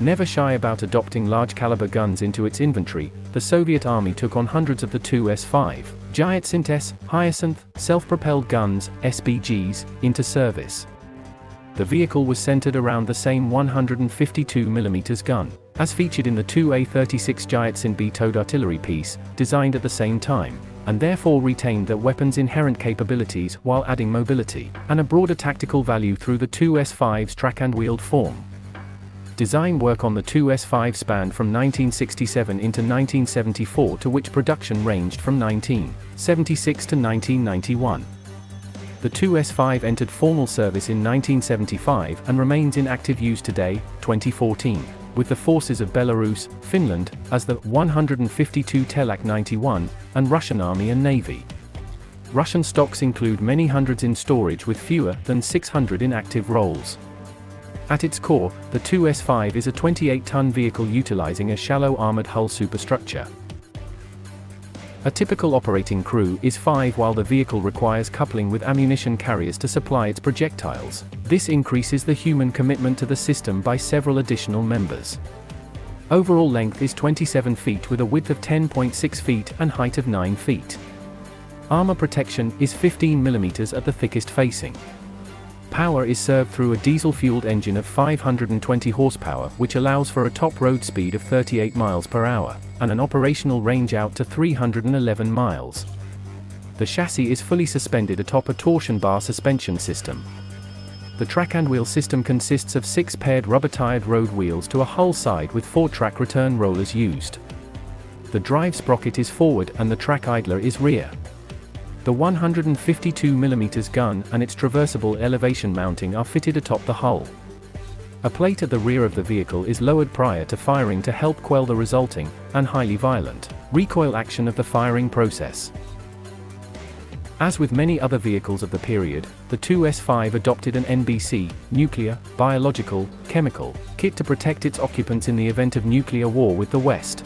Never shy about adopting large caliber guns into its inventory, the Soviet Army took on hundreds of the 2S5, Giatsint S, Hyacinth, self-propelled guns, SPGs, into service. The vehicle was centered around the same 152mm gun, as featured in the 2A36 Giatsint B towed artillery piece, designed at the same time, and therefore retained the weapon's inherent capabilities while adding mobility and a broader tactical value through the 2S5's track and wheeled form. Design work on the 2S5 spanned from 1967 into 1974 to which production ranged from 1976 to 1991. The 2S5 entered formal service in 1975 and remains in active use today, 2014, with the forces of Belarus, Finland, as the 152 Telak 91, and Russian Army and Navy. Russian stocks include many hundreds in storage with fewer than 600 in active roles. At its core, the 2S5 is a 28-ton vehicle utilizing a shallow armored hull superstructure. A typical operating crew is five while the vehicle requires coupling with ammunition carriers to supply its projectiles. This increases the human commitment to the system by several additional members. Overall length is 27 feet with a width of 10.6 feet and height of 9 feet. Armor protection is 15 mm at the thickest facing. Power is served through a diesel-fueled engine of 520 horsepower which allows for a top road speed of 38 miles per hour, and an operational range out to 311 miles. The chassis is fully suspended atop a torsion bar suspension system. The track and wheel system consists of six paired rubber-tired road wheels to a hull side with four track return rollers used. The drive sprocket is forward and the track idler is rear. The 152mm gun and its traversable elevation mounting are fitted atop the hull. A plate at the rear of the vehicle is lowered prior to firing to help quell the resulting, and highly violent, recoil action of the firing process. As with many other vehicles of the period, the 2S5 adopted an NBC, nuclear, biological, chemical, kit to protect its occupants in the event of nuclear war with the West.